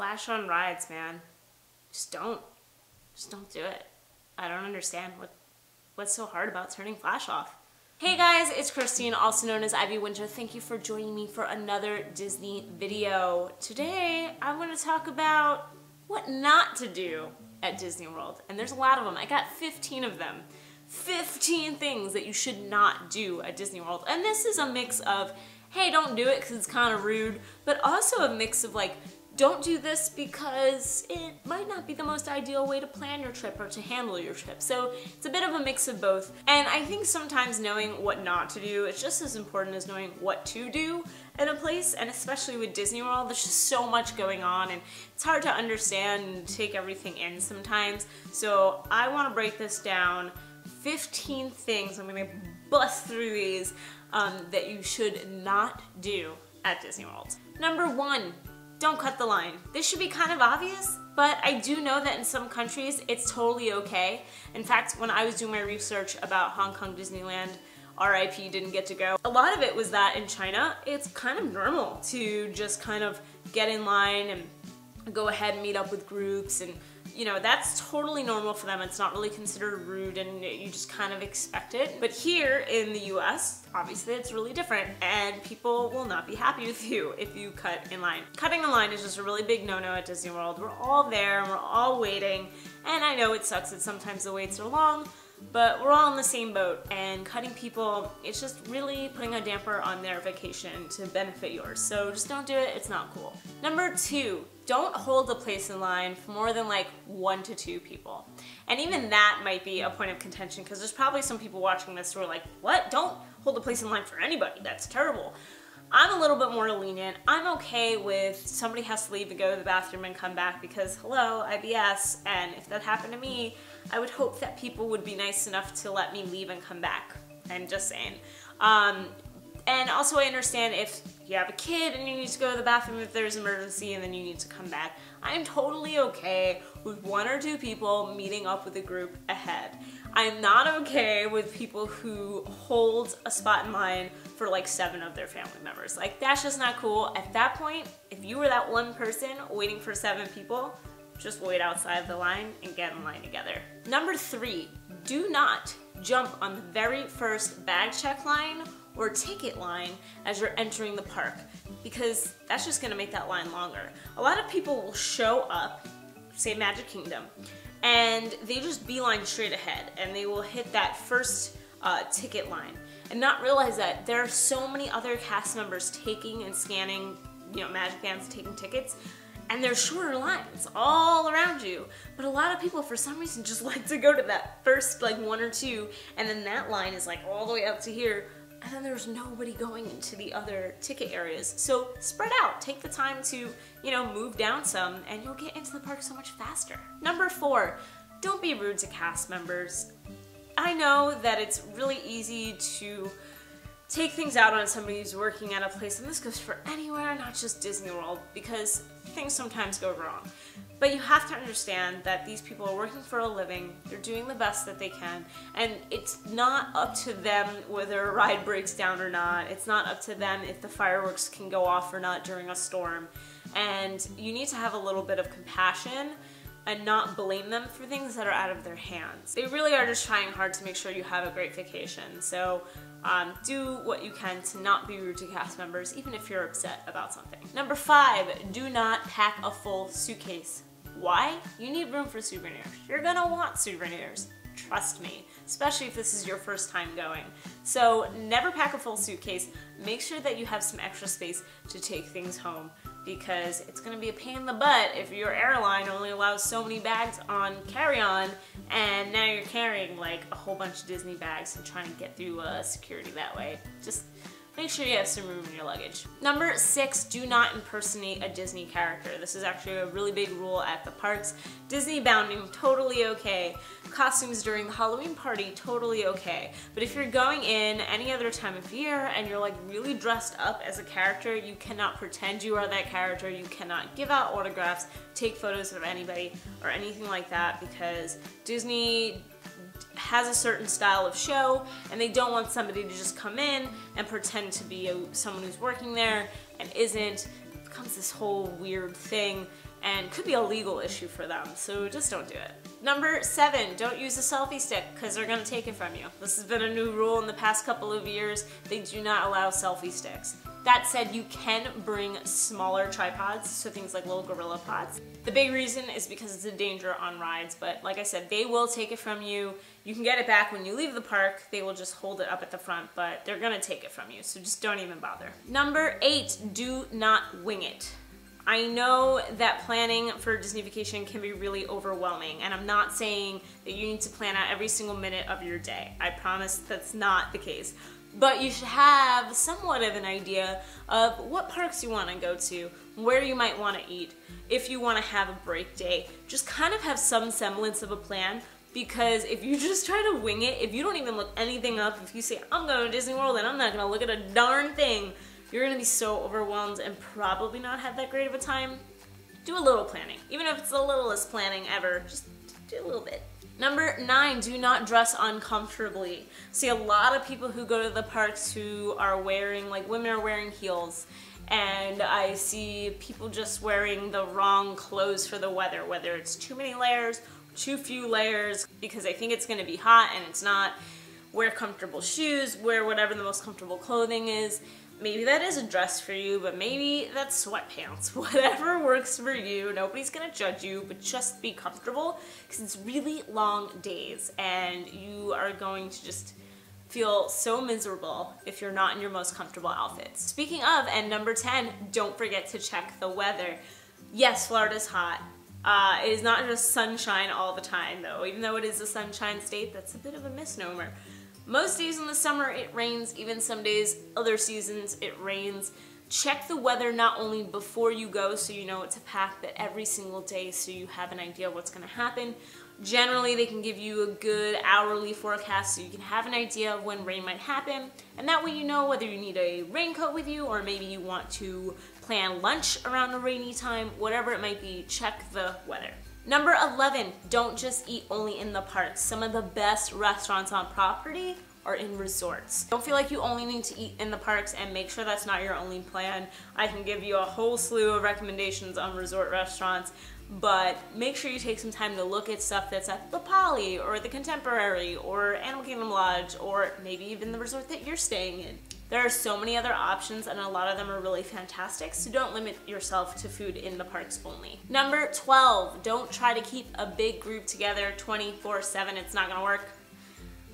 flash on rides, man. Just don't. Just don't do it. I don't understand what what's so hard about turning flash off. Hey guys, it's Christine, also known as Ivy Winter. Thank you for joining me for another Disney video. Today, I want to talk about what not to do at Disney World. And there's a lot of them. I got 15 of them. 15 things that you should not do at Disney World. And this is a mix of, hey, don't do it because it's kind of rude, but also a mix of like, don't do this because it might not be the most ideal way to plan your trip or to handle your trip. So it's a bit of a mix of both. And I think sometimes knowing what not to do is just as important as knowing what to do in a place. And especially with Disney World, there's just so much going on and it's hard to understand and take everything in sometimes. So I want to break this down 15 things, I'm gonna bust through these, um, that you should not do at Disney World. Number one, don't cut the line. This should be kind of obvious, but I do know that in some countries it's totally okay. In fact, when I was doing my research about Hong Kong Disneyland, RIP didn't get to go. A lot of it was that in China, it's kind of normal to just kind of get in line and go ahead and meet up with groups and you know, that's totally normal for them. It's not really considered rude and you just kind of expect it. But here in the US, obviously it's really different and people will not be happy with you if you cut in line. Cutting in line is just a really big no-no at Disney World. We're all there and we're all waiting and I know it sucks that sometimes the waits are long, but we're all in the same boat and cutting people, it's just really putting a damper on their vacation to benefit yours. So just don't do it, it's not cool. Number two, don't hold a place in line for more than like one to two people. And even that might be a point of contention because there's probably some people watching this who are like, what? Don't hold a place in line for anybody, that's terrible. I'm a little bit more lenient. I'm okay with somebody has to leave and go to the bathroom and come back because hello, IBS, and if that happened to me, I would hope that people would be nice enough to let me leave and come back. I'm just saying. Um, and also I understand if you have a kid and you need to go to the bathroom if there's an emergency and then you need to come back. I am totally okay with one or two people meeting up with a group ahead. I'm not okay with people who hold a spot in line for like seven of their family members. Like that's just not cool. At that point, if you were that one person waiting for seven people, just wait outside the line and get in line together. Number three, do not jump on the very first bag check line or ticket line as you're entering the park because that's just gonna make that line longer. A lot of people will show up, say Magic Kingdom, and they just beeline straight ahead and they will hit that first uh, ticket line and not realize that there are so many other cast members taking and scanning, you know, Magic Bands taking tickets and there's shorter lines all around you. But a lot of people, for some reason, just like to go to that first like one or two, and then that line is like all the way up to here, and then there's nobody going into the other ticket areas. So spread out, take the time to, you know, move down some, and you'll get into the park so much faster. Number four, don't be rude to cast members. I know that it's really easy to take things out on somebody who's working at a place, and this goes for anywhere, not just Disney World, because things sometimes go wrong. But you have to understand that these people are working for a living, they're doing the best that they can, and it's not up to them whether a ride breaks down or not. It's not up to them if the fireworks can go off or not during a storm. And you need to have a little bit of compassion and not blame them for things that are out of their hands. They really are just trying hard to make sure you have a great vacation. So um, do what you can to not be rude to cast members, even if you're upset about something. Number five, do not pack a full suitcase. Why? You need room for souvenirs. You're gonna want souvenirs. Trust me, especially if this is your first time going. So never pack a full suitcase. Make sure that you have some extra space to take things home because it's going to be a pain in the butt if your airline only allows so many bags on carry-on and now you're carrying like a whole bunch of Disney bags and trying to get through uh, security that way. Just make sure you have some room in your luggage. Number six, do not impersonate a Disney character. This is actually a really big rule at the parks. Disney bounding, totally okay. Costumes during the Halloween party, totally okay. But if you're going in any other time of year and you're like really dressed up as a character, you cannot pretend you are that character. You cannot give out autographs, take photos of anybody, or anything like that because Disney has a certain style of show and they don't want somebody to just come in and pretend to be a, someone who's working there and isn't. It becomes this whole weird thing and could be a legal issue for them, so just don't do it. Number seven, don't use a selfie stick because they're gonna take it from you. This has been a new rule in the past couple of years. They do not allow selfie sticks. That said, you can bring smaller tripods, so things like little gorilla pods. The big reason is because it's a danger on rides, but like I said, they will take it from you. You can get it back when you leave the park. They will just hold it up at the front, but they're gonna take it from you, so just don't even bother. Number eight, do not wing it. I know that planning for Disney vacation can be really overwhelming, and I'm not saying that you need to plan out every single minute of your day. I promise that's not the case. But you should have somewhat of an idea of what parks you want to go to, where you might want to eat, if you want to have a break day. Just kind of have some semblance of a plan because if you just try to wing it, if you don't even look anything up, if you say, I'm going to Disney World and I'm not going to look at a darn thing, you're to be so overwhelmed and probably not have that great of a time. Do a little planning. Even if it's the littlest planning ever, just do a little bit. Number nine, do not dress uncomfortably. See a lot of people who go to the parks who are wearing, like women are wearing heels and I see people just wearing the wrong clothes for the weather, whether it's too many layers, too few layers, because they think it's gonna be hot and it's not. Wear comfortable shoes, wear whatever the most comfortable clothing is. Maybe that is a dress for you, but maybe that's sweatpants. Whatever works for you, nobody's gonna judge you, but just be comfortable because it's really long days and you are going to just feel so miserable if you're not in your most comfortable outfits. Speaking of, and number 10, don't forget to check the weather. Yes, Florida's hot. Uh, it is not just sunshine all the time though. Even though it is a sunshine state, that's a bit of a misnomer. Most days in the summer it rains, even some days, other seasons it rains. Check the weather not only before you go so you know what to pack, but every single day so you have an idea of what's gonna happen. Generally, they can give you a good hourly forecast so you can have an idea of when rain might happen. And that way you know whether you need a raincoat with you or maybe you want to plan lunch around a rainy time, whatever it might be, check the weather. Number 11, don't just eat only in the parks. Some of the best restaurants on property are in resorts. Don't feel like you only need to eat in the parks and make sure that's not your only plan. I can give you a whole slew of recommendations on resort restaurants but make sure you take some time to look at stuff that's at the Poly or the Contemporary or Animal Kingdom Lodge or maybe even the resort that you're staying in. There are so many other options and a lot of them are really fantastic, so don't limit yourself to food in the parks only. Number 12, don't try to keep a big group together 24-7, it's not gonna work.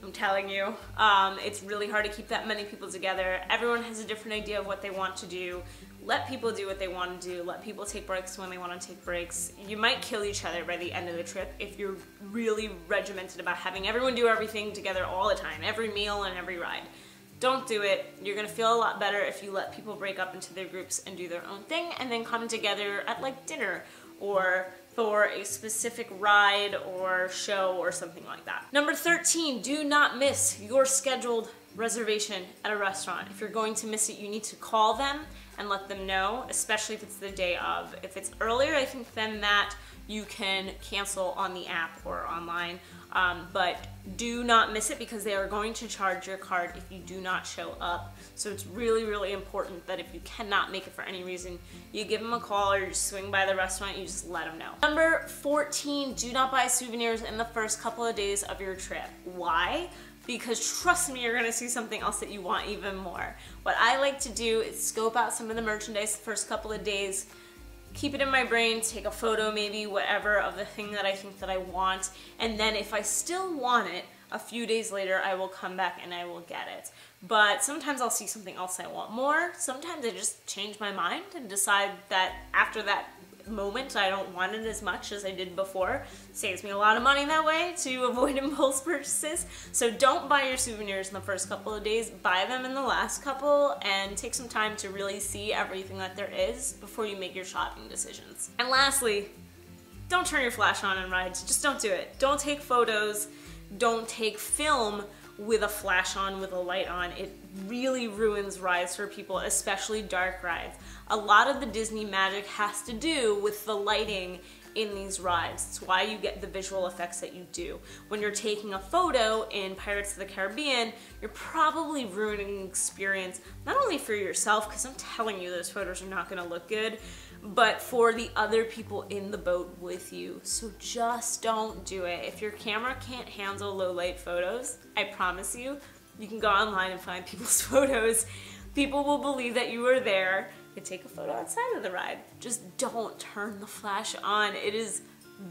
I'm telling you. Um, it's really hard to keep that many people together. Everyone has a different idea of what they want to do let people do what they want to do. Let people take breaks when they want to take breaks. You might kill each other by the end of the trip if you're really regimented about having everyone do everything together all the time, every meal and every ride. Don't do it. You're gonna feel a lot better if you let people break up into their groups and do their own thing and then come together at like dinner or for a specific ride or show or something like that. Number 13, do not miss your scheduled reservation at a restaurant. If you're going to miss it, you need to call them and let them know, especially if it's the day of. If it's earlier, I think then that you can cancel on the app or online. Um, but do not miss it because they are going to charge your card if you do not show up. So it's really, really important that if you cannot make it for any reason, you give them a call or you swing by the restaurant, you just let them know. Number 14, do not buy souvenirs in the first couple of days of your trip. Why? because trust me, you're gonna see something else that you want even more. What I like to do is scope out some of the merchandise the first couple of days, keep it in my brain, take a photo maybe, whatever, of the thing that I think that I want, and then if I still want it, a few days later I will come back and I will get it. But sometimes I'll see something else I want more. Sometimes I just change my mind and decide that after that moment. I don't want it as much as I did before. Saves me a lot of money that way to avoid impulse purchases. So don't buy your souvenirs in the first couple of days. Buy them in the last couple and take some time to really see everything that there is before you make your shopping decisions. And lastly, don't turn your flash on in rides. Just don't do it. Don't take photos. Don't take film with a flash on, with a light on. It really ruins rides for people, especially dark rides. A lot of the Disney magic has to do with the lighting in these rides. It's why you get the visual effects that you do. When you're taking a photo in Pirates of the Caribbean, you're probably ruining the experience, not only for yourself, because I'm telling you those photos are not gonna look good, but for the other people in the boat with you. So just don't do it. If your camera can't handle low light photos, I promise you, you can go online and find people's photos. People will believe that you were there and take a photo outside of the ride. Just don't turn the flash on. It is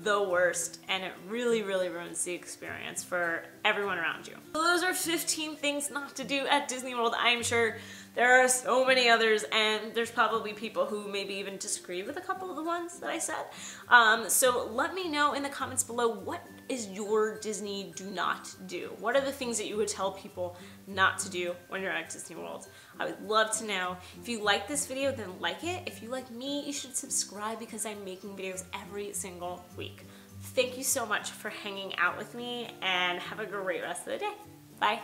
the worst and it really really ruins the experience for everyone around you. So those are 15 things not to do at Disney World. I'm sure there are so many others and there's probably people who maybe even disagree with a couple of the ones that I said. Um, so let me know in the comments below what is your Disney do not do? What are the things that you would tell people not to do when you're at Disney World? I would love to know. If you like this video, then like it. If you like me, you should subscribe because I'm making videos every single week. Thank you so much for hanging out with me and have a great rest of the day. Bye.